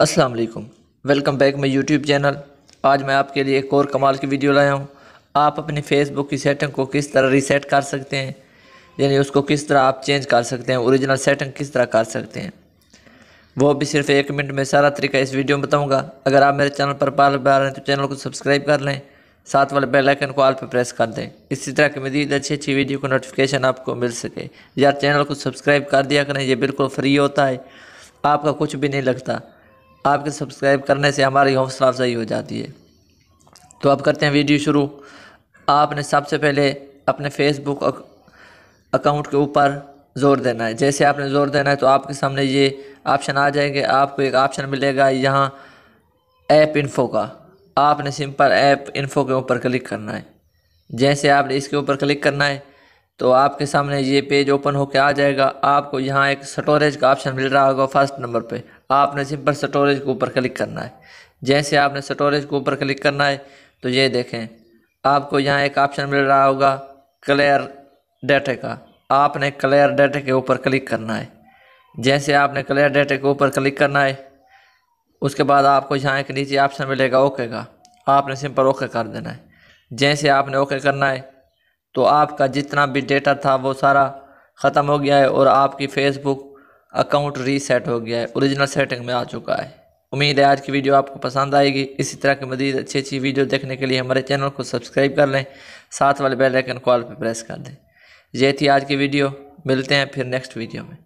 अस्सलाम वालेकुम। Welcome back my YouTube channel. आज मैं आपके लिए एक और कमाल की वीडियो लाया हूँ। आप अपनी फेसबुक की सेटिंग को किस तरह रीसेट कर सकते हैं? यानी उसको किस तरह आप चेंज कर सकते हैं? ओरिजिनल सेटिंग किस तरह कर सकते हैं? वो भी सिर्फ़ एक मिनट में सारा तरीका इस वीडियो में बताऊँगा। अगर आप मेरे चैनल पर पहले बार हैं तो चैनल को सब्सक्राइब कर लें। साथ वाले बेल आइकन को ऑल पर प्रेस कर दें। इसी तरह की मजीद अच्छी अच्छी वीडियो को नोटिफिकेशन आपको मिल सके। यार, चैनल को सब्सक्राइब कर दिया करें। ये बिल्कुल फ्री होता है। आपका कुछ भी नहीं लगता। आपके सब्सक्राइब करने से हमारी हौसला अफजाई हो जाती है। तो अब करते हैं वीडियो शुरू। आपने सबसे पहले अपने फेसबुक अकाउंट के ऊपर ज़ोर देना है। जैसे आपने ज़ोर देना है तो आपके सामने ये ऑप्शन आ जाएँगे। आपको एक ऑप्शन मिलेगा यहाँ ऐप इन्फो का। आपने सिंपल ऐप इन्फो के ऊपर क्लिक करना है। जैसे आपने इसके ऊपर क्लिक करना है तो आपके सामने ये पेज ओपन होकर आ जाएगा। आपको यहाँ एक स्टोरेज का ऑप्शन मिल रहा होगा फ़र्स्ट नंबर पे। आपने सिंपल स्टोरेज के ऊपर क्लिक करना है। जैसे आपने स्टोरेज के ऊपर क्लिक करना है तो ये देखें। आपको यहाँ एक ऑप्शन मिल रहा होगा क्लियर डाटा का। आपने क्लियर डाटा के ऊपर क्लिक करना है। जैसे आपने क्लियर डाटा के ऊपर क्लिक करना है, उसके बाद आपको यहाँ एक नीचे ऑप्शन मिलेगा ओके का। आपने सिंपल ओके कर देना है। जैसे आपने ओके करना है तो आपका जितना भी डेटा था वो सारा ख़त्म हो गया है और आपकी फ़ेसबुक अकाउंट रीसेट हो गया है, ओरिजिनल सेटिंग में आ चुका है। उम्मीद है आज की वीडियो आपको पसंद आएगी। इसी तरह की मजीद अच्छी अच्छी वीडियो देखने के लिए हमारे चैनल को सब्सक्राइब कर लें, साथ वाले बेल आइकन कॉल पर प्रेस कर दें। ये थी आज की वीडियो, मिलते हैं फिर नेक्स्ट वीडियो में।